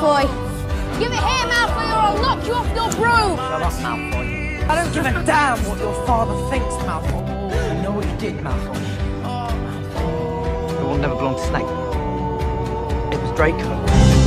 Malfoy. Give it here, Malfoy, or I'll knock you off your broom. Shut up, Malfoy. I don't give a damn what your father thinks, Malfoy. I know what you did, Malfoy? The one never belonged to Snape. It was Draco.